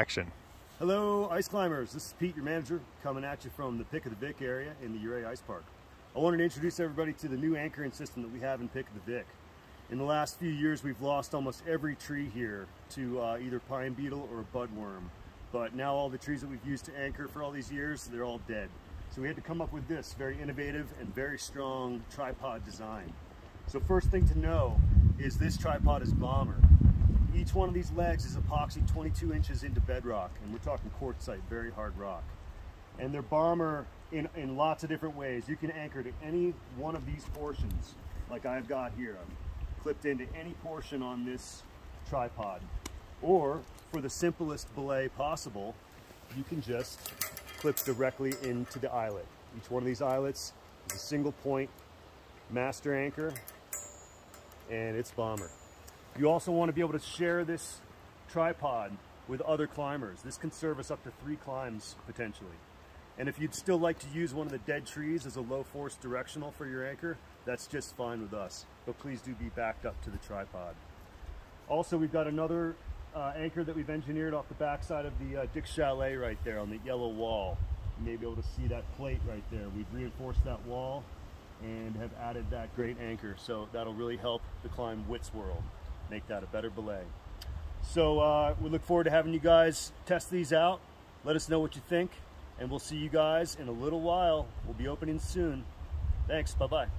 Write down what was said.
Action. Hello, ice climbers. This is Pete, your manager, coming at you from the Pick of the Vic area in the Ouray Ice Park. I wanted to introduce everybody to the new anchoring system that we have in Pick of the Vic. In the last few years, we've lost almost every tree here to uh, either pine beetle or budworm. But now all the trees that we've used to anchor for all these years, they're all dead. So we had to come up with this very innovative and very strong tripod design. So first thing to know is this tripod is bomber. Each one of these legs is epoxy 22 inches into bedrock, and we're talking quartzite, very hard rock. And they're bomber in, in lots of different ways. You can anchor to any one of these portions, like I've got here. I'm clipped into any portion on this tripod. Or, for the simplest belay possible, you can just clip directly into the eyelet. Each one of these eyelets is a single point master anchor, and it's bomber. You also want to be able to share this tripod with other climbers. This can serve us up to three climbs potentially. And if you'd still like to use one of the dead trees as a low force directional for your anchor, that's just fine with us. But please do be backed up to the tripod. Also, we've got another uh, anchor that we've engineered off the backside of the uh, Dick Chalet right there on the yellow wall. You may be able to see that plate right there. We've reinforced that wall and have added that great anchor. So that'll really help the climb Wits World make that a better belay. So uh, we look forward to having you guys test these out. Let us know what you think, and we'll see you guys in a little while. We'll be opening soon. Thanks. Bye-bye.